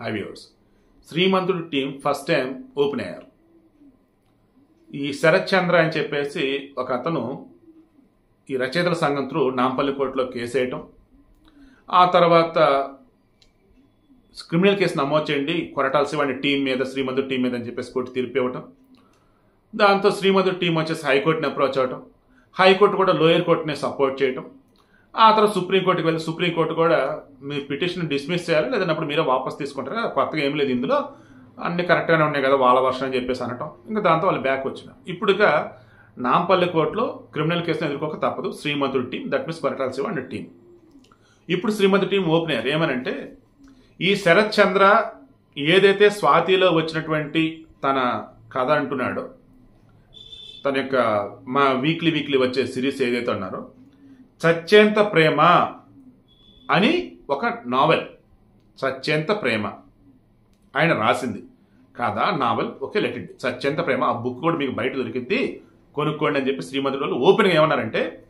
Hi viewers Srimanthudu team first time open అయ్యారు. ఈ శరత్ చంద్ర అని చెప్పేసి ఒక అతను ఈ రచయితల సంఘం త్రూ నాంపల్లి కోర్టులో కేసు వేయటం. ఆ తర్వాత క్రిమినల్ కేసు నమోదు చేయండి. కొరటాల శివాణి టీం మీద శ్రీమంతుడు టీం మీద అని చెప్పేసి కోర్టు తీర్పు ఇవ్వటం. దాంతో శ్రీమంతుడు టీం వచ్చేసి హైకోర్టుని అప్రోచ్ అవటం హైకోర్టు కూడా లోయర్ కోర్టుని సపోర్ట్ చేయటం. ఆ తర్వాత సుప్రీంకోర్టుకి వెళ్ళి సుప్రీంకోర్టు కూడా మీ పిటిషన్ డిస్మిస్ చేయాలి లేదన్నప్పుడు మీరే వాపస్ తీసుకుంటారు కదా కొత్తగా ఏం లేదు ఇందులో. అన్ని కరెక్ట్గానే ఉన్నాయి కదా వాళ్ళ వర్షం అని చెప్పేసి అనటం. ఇంకా దాంతో వాళ్ళు బ్యాక్ వచ్చిన. ఇప్పుడుగా నాంపల్లి కోర్టులో క్రిమినల్ కేసును ఎదుర్కోక తప్పదు. శ్రీమంతుడి team that means Koratala Siva and team. ఇప్పుడు శ్రీమంతుడి టీం ఓపెన్ అయ్యారు. ఏమనంటే ఈ శరత్ చంద్ర ఏదైతే స్వాతిలో వచ్చినటువంటి తన కథ అంటున్నాడో తన యొక్క మా వీక్లీ వీక్లీ వచ్చే సిరీస్ ఏదైతే ఉన్నారో చచ్చేంత ప్రేమ అని ఒక నావెల్. చచ్చేంత ప్రేమ. ఆయన రాసింది. కాదా? నావెల్ ఓకే లెటెడ్ సత్యంత ప్రేమ. ఆ బుక్ కూడా మీకు బయట దొరికింది కొనుక్కోండి అని చెప్పి శ్రీమంతుడు వాళ్ళు ఓపెన్గా ఏమన్నారంటే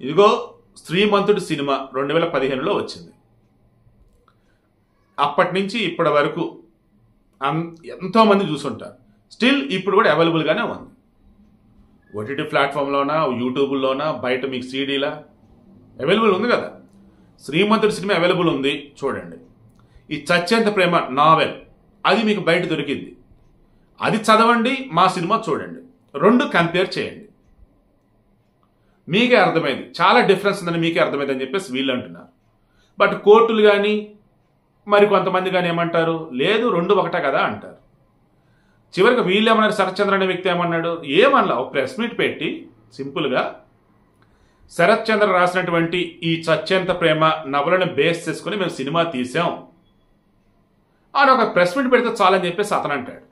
ఇదిగో శ్రీమంతుడు సినిమా రెండు వేల పదిహేనులో వచ్చింది. అప్పటి నుంచి ఇప్పటి వరకు ఎంతోమంది చూసుంటారు. స్టిల్ ఇప్పుడు కూడా అవైలబుల్గానే ఉంది. ఓటీటీ ప్లాట్ఫామ్లోనా యూట్యూబ్లోనా బయట మీకు సీడీలా అవైలబుల్ ఉంది కదా? శ్రీమంతుడి సినిమా అవైలబుల్ ఉంది చూడండి. ఈ చచ్చేంత ప్రేమ నావెల్ అది మీకు బయట దొరికింది. అది చదవండి మా సినిమా చూడండి. రెండు కంపేర్ చేయండి. మీకే అర్థమైంది. చాలా డిఫరెన్స్ ఉందని మీకే అర్థమైంది అని చెప్పేసి వీళ్ళు అంటున్నారు. బట్ కోర్టులు కానీ మరి కొంతమంది కానీ ఏమంటారు? లేదు రెండు ఒకటే కదా అంటారు. చివరికి వీళ్ళు ఏమన్నారు శరత్చంద్ర అనే వ్యక్తి ఏమన్నాడు? ఏమన్నా ఒక ప్రెస్ మీట్ పెట్టి సింపుల్గా శరత్చంద్ర రాసినటువంటి ఈ చచ్చేంత ప్రేమ నవలను బేస్ చేసుకుని మేము సినిమా తీసాం అని ఒక ప్రెస్ మీట్ పెడితే చాలని చెప్పేసి అతను అంటాడు.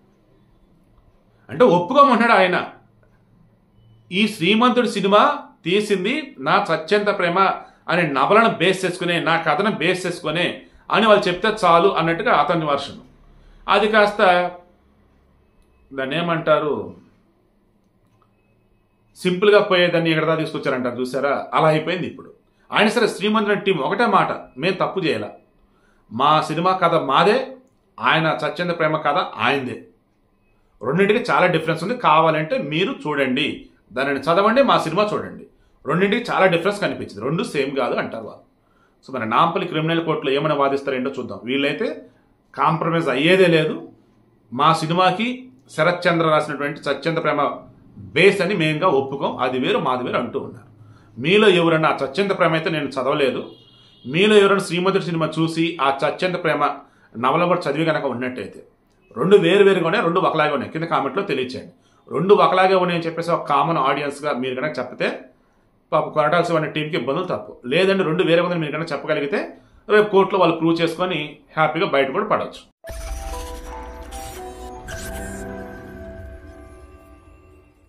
అంటే ఒప్పుకోమన్నాడు ఆయన. ఈ శ్రీమంతుడి సినిమా తీసింది నా చచ్చేంత ప్రేమ అనే నవలను బేస్ చేసుకునే నా కథను బేస్ చేసుకునే అని వాళ్ళు చెప్తే చాలు అన్నట్టుగా అతని వర్షం అది కాస్త దాన్ని ఏమంటారు? సింపుల్గా పోయేదాన్ని ఎక్కడదా తీసుకొచ్చారంటారు చూసారా? అలా అయిపోయింది ఇప్పుడు. ఆయన సరే శ్రీమంతుని టీం ఒకటే మాట మేము తప్పు చేయాల. మా సినిమా కథ మాదే ఆయన సత్యంద ప్రేమ కథ ఆయనదే. రెండింటికి చాలా డిఫరెన్స్ ఉంది. కావాలంటే మీరు చూడండి. దానిని చదవండి మా సినిమా చూడండి. రెండింటికి చాలా డిఫరెన్స్ కనిపించింది. రెండు సేమ్ కాదు అంటారు వాళ్ళు. సో మరి నాంపల్లి క్రిమినల్ కోర్టులో ఏమైనా వాదిస్తారో ఏంటో చూద్దాం. వీళ్ళైతే కాంప్రమైజ్ అయ్యేదే లేదు. మా సినిమాకి శరత్ చంద్ర రాసినటువంటి స్వచ్ఛంద ప్రేమ బేస్ అని మెయిన్గా ఒప్పుకోం. అది వేరు మాది వేరు అంటూ ఉన్నారు. మీలో ఎవరన్నా ఆ స్వచ్ఛంద ప్రేమ అయితే నేను చదవలేదు. మీలో ఎవరైనా శ్రీమంతుడి సినిమా చూసి ఆ స్వచ్ఛంద ప్రేమ నవల కూడా చదివి కనుక ఉన్నట్టయితే రెండు వేరు వేరుగానే రెండు ఒకలాగే ఉన్నాయి. కింద కామెంట్లో తెలియచేయండి. రెండు ఒకలాగే ఉన్నాయని చెప్పేసి ఒక కామన్ ఆడియన్స్గా మీరు కనుక చెప్తే పాప కొరటాల్సి అనే టీంకి ఇబ్బందులు తప్పు. లేదంటే రెండు వేరే ఉందని మీరు కనుక చెప్పగలిగితే రేపు కోర్టులో వాళ్ళు ప్రూవ్ చేసుకొని హ్యాపీగా బయట కూడా పడవచ్చు.